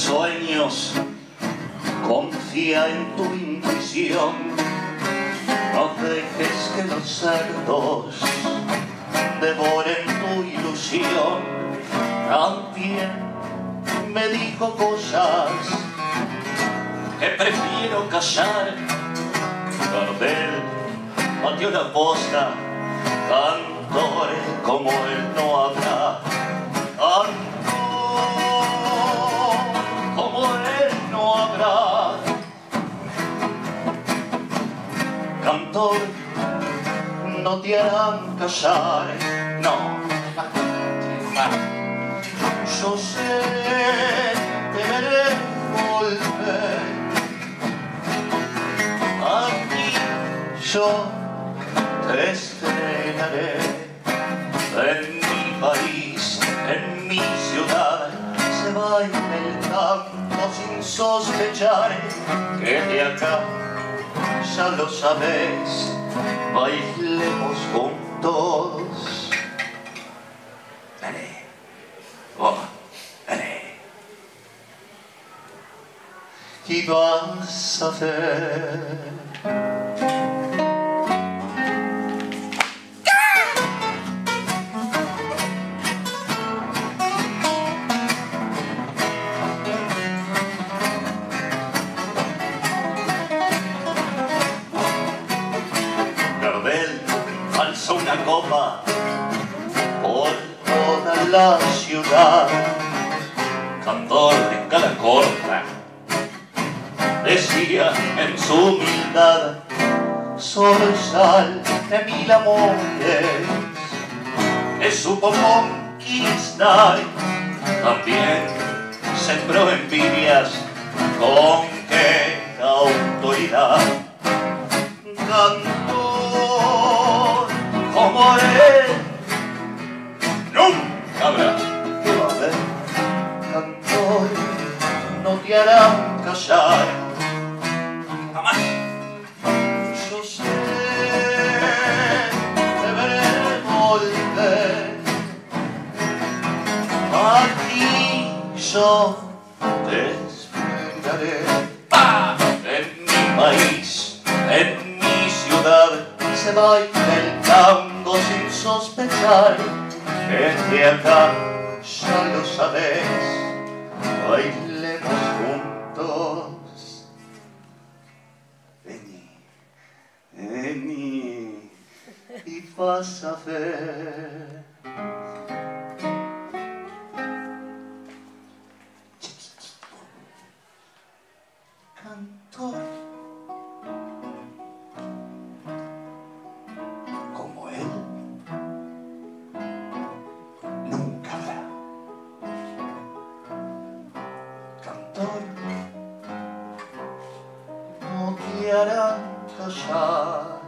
sueños, confía en tu intuición, no dejes que los cerdos devoren tu ilusión. También me dijo cosas que prefiero callar. Gardel batió la posta, cantores como él no habrá. No te harán callar, no. Yo sé, te veré volver. Aquí yo te estrenaré en mi país, en mi ciudad. Se va en el campo sin sospechar que de acá ya lo sabes, bailemos juntos. Dale, oh, dale. Y vas a ver por toda la ciudad. Cantor de cada corta decía en su humildad, soy sal de mil amores que supo conquistar. También sembró envidias con qué autoridad cantor te harán callar. Jamás yo sé te veré volver aquí yo te esperaré. ¡Ah! en mi país en mi ciudad. Se baila el tango sin sospechar. Que de acá ya lo sabes, y vas a. Cantor. como él nunca habrá. Cantor, no te harán callar.